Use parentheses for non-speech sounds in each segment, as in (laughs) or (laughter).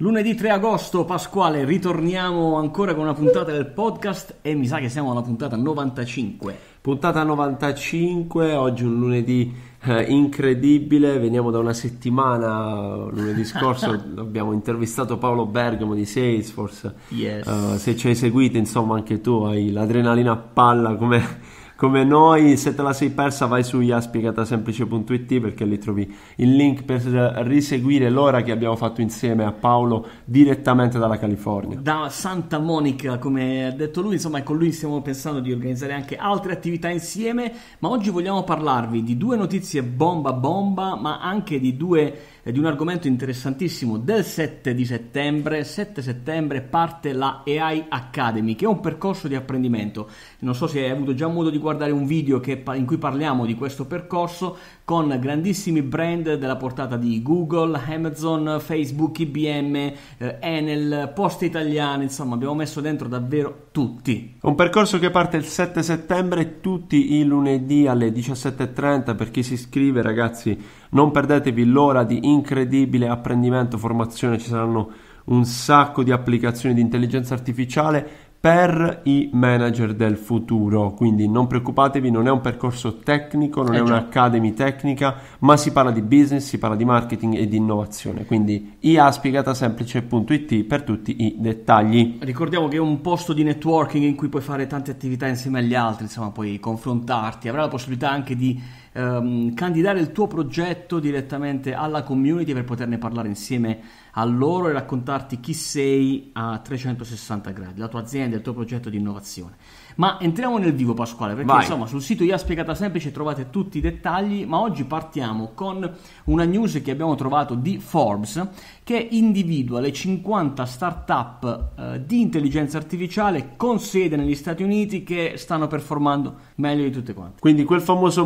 Lunedì 3 agosto, Pasquale, ritorniamo ancora con una puntata del podcast e mi sa che siamo alla puntata 95. Puntata 95, oggi un lunedì eh, incredibile, veniamo da una settimana, lunedì scorso (laughs) abbiamo intervistato Paolo Bergamo di Salesforce, Yes. Eh, se ci hai seguito insomma anche tu hai l'adrenalina a palla come come noi, se te la sei persa vai su iaspiegatasemplice.it perché lì trovi il link per riseguire l'ora che abbiamo fatto insieme a Paolo direttamente dalla California. Da Santa Monica, come ha detto lui, insomma, con lui stiamo pensando di organizzare anche altre attività insieme, ma oggi vogliamo parlarvi di due notizie bomba bomba, ma anche di due di un argomento interessantissimo del 7 di settembre. 7 settembre parte la AI Academy, che è un percorso di apprendimento. Non so se hai avuto già modo di guardare un video che, in cui parliamo di questo percorso con grandissimi brand della portata di Google, Amazon, Facebook, IBM, eh, Enel, Poste Italiane, insomma abbiamo messo dentro davvero tutti. Un percorso che parte il 7 settembre tutti i lunedì alle 17.30 per chi si iscrive ragazzi non perdetevi l'ora di incredibile apprendimento, formazione, ci saranno un sacco di applicazioni di intelligenza artificiale per i manager del futuro. Quindi non preoccupatevi, non è un percorso tecnico, non Eh è già. un'academy tecnica, ma si parla di business, si parla di marketing e di innovazione. Quindi iaspiegatasemplice.it per tutti i dettagli. Ricordiamo che è un posto di networking in cui puoi fare tante attività insieme agli altri, insomma puoi confrontarti, avrai la possibilità anche di ehm, candidare il tuo progetto direttamente alla community per poterne parlare insieme a loro e raccontarti chi sei a 360 gradi, la tua azienda, il tuo progetto di innovazione. Ma entriamo nel vivo Pasquale, perché Vai. insomma sul sito Ia Spiegata Semplice trovate tutti i dettagli, ma oggi partiamo con una news che abbiamo trovato di Forbes che individua le 50 start-up eh, di intelligenza artificiale con sede negli Stati Uniti che stanno performando meglio di tutte quante. Quindi quel famoso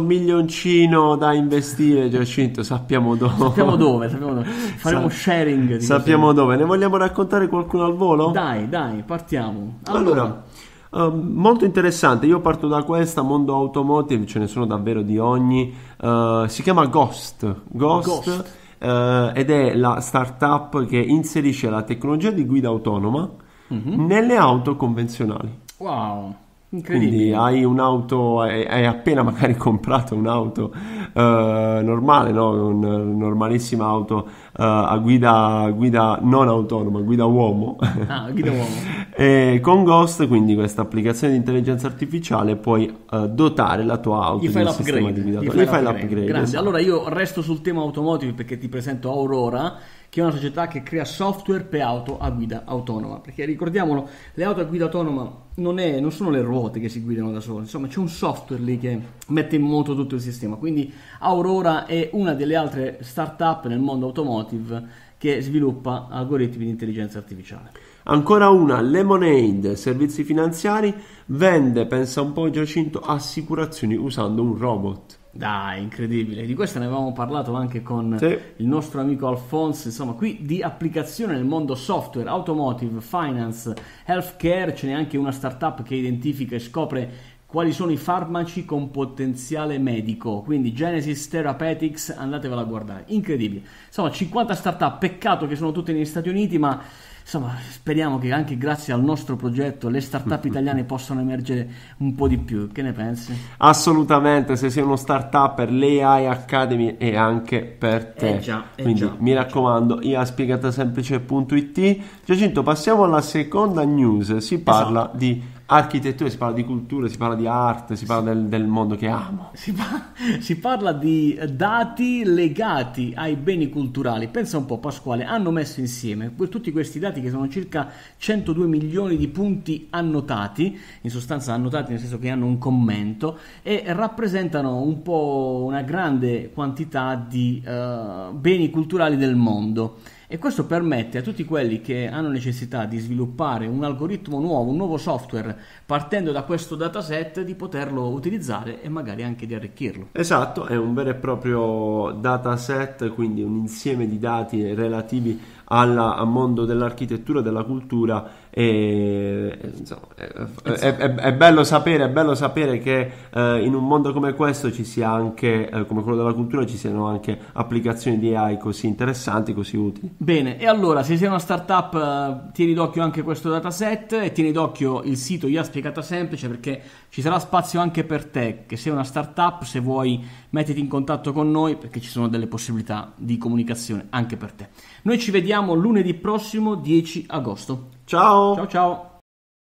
milioncino da investire, Giacinto, sappiamo dove. Sappiamo dove, sappiamo dove. (laughs) faremo Sa- sharing. Sappiamo dove. Ne vogliamo raccontare qualcuno al volo? Dai, dai, partiamo. Allora, eh, molto interessante. Io parto da questa, mondo automotive, ce ne sono davvero di ogni. Eh, si chiama Ghost. Ghost. Ghost. eh, ed è la startup che inserisce la tecnologia di guida autonoma nelle auto convenzionali. wow, Quindi hai un'auto, hai, appena magari comprato un'auto eh, normale, no? Una normalissima auto eh, a guida, guida non autonoma, guida uomo. Ah, guida uomo. (laughs) con Ghost, quindi questa applicazione di intelligenza artificiale, puoi eh, dotare la tua auto Gli fai di sistema di guida Gli fai Gli fai l'upgrade. l'upgrade. Grande. esatto. Allora io resto sul tema automotive perché ti presento Aurora, che è una società che crea software per auto a guida autonoma. Perché ricordiamolo, le auto a guida autonoma non, è- non sono le ruote che si guidano da sole, insomma c'è un software lì che mette in moto tutto il sistema. Quindi Aurora è una delle altre start-up nel mondo automotive che sviluppa algoritmi di intelligenza artificiale. Ancora una, Lemonade, servizi finanziari, vende, pensa un po' Giacinto, assicurazioni usando un robot. Dai, incredibile. Di questa ne avevamo parlato anche con Sì. il nostro amico Alfonso. Insomma, qui di applicazione nel mondo software, automotive, finance, healthcare, ce n'è anche una startup che identifica e scopre quali sono i farmaci con potenziale medico. Quindi Genesis Therapeutics, andatevela a guardare. Incredibile. Insomma, 50 startup, peccato che sono tutte negli Stati Uniti, ma insomma, speriamo che anche grazie al nostro progetto le startup (laughs) italiane possano emergere un po' di più. Che ne pensi? Assolutamente, se sei uno startup, l'AI Academy è anche per te. Eh già, eh Quindi già, mi eh raccomando, iaspiegatasemplice.it. Giacinto, passiamo alla seconda news. Si parla Esatto. di architettura, si parla di cultura, si parla di arte, si parla del, del mondo che amo. Si, pa- (laughs) si parla di dati legati ai beni culturali. Pensa un po', Pasquale, hanno messo insieme tutti questi dati che sono circa 102 milioni di punti annotati, in sostanza annotati nel senso che hanno un commento, e rappresentano un po' una grande quantità di eh, beni culturali del mondo. E questo permette a tutti quelli che hanno necessità di sviluppare un algoritmo nuovo, un nuovo software, partendo da questo dataset, di poterlo utilizzare e magari anche di arricchirlo. Esatto, è un vero e proprio dataset, quindi un insieme di dati relativi al mondo dell'architettura, della cultura e, insomma, è, è, è, è, bello sapere, è bello sapere che eh, in un mondo come questo ci sia anche, eh, come quello della cultura, ci siano anche applicazioni di AI così interessanti, così utili. Bene, e allora se sei una startup eh, tieni d'occhio anche questo dataset e tieni d'occhio il sito IA Spiegata Semplice perché ci sarà spazio anche per te che sei una startup, se vuoi mettiti in contatto con noi perché ci sono delle possibilità di comunicazione anche per te. Noi ci vediamo lunedì prossimo 10 agosto. Ciao. Ciao ciao.